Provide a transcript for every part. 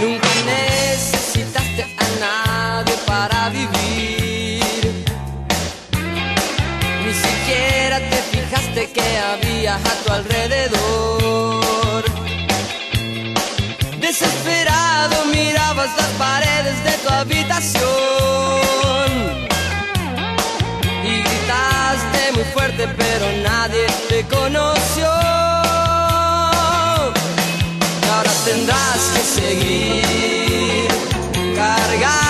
Nunca necesitaste a nadie para vivir. Ni siquiera te fijaste que había a tu alrededor. Desesperado mirabas las paredes de tu habitación. Y gritaste muy fuerte, pero nadie te conoció. Ahora tendrás que seguir cargando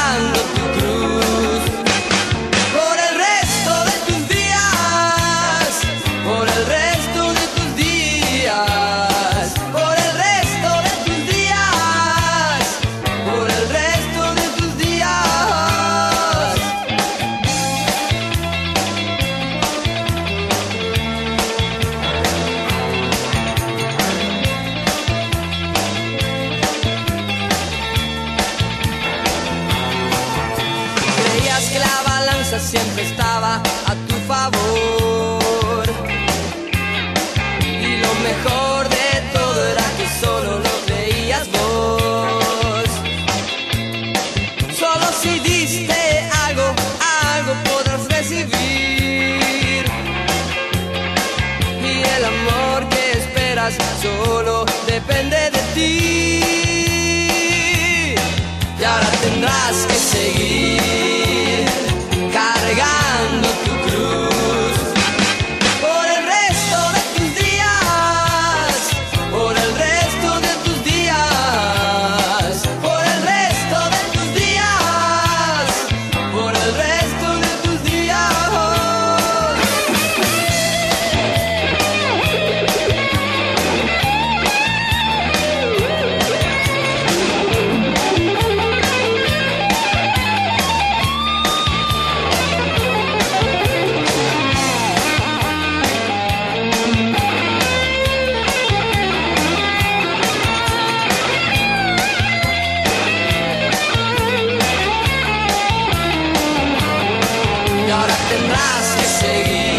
estaba a tu favor. Y lo mejor de todo era que solo lo veías vos. Solo si diste algo, algo podrás recibir. Y el amor que esperas solo depende de ti. Y ahora tendrás que seguir tendrás que seguir.